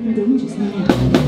good riddance.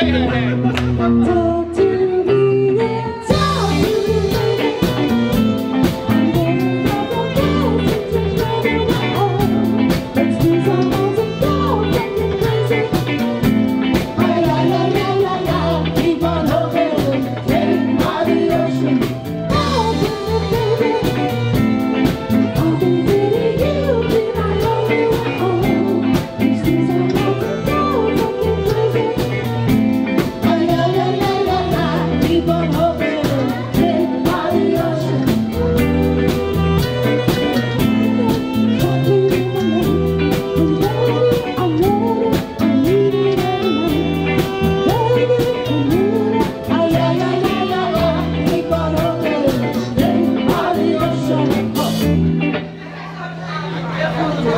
hey, hey, hey. 감사합니다.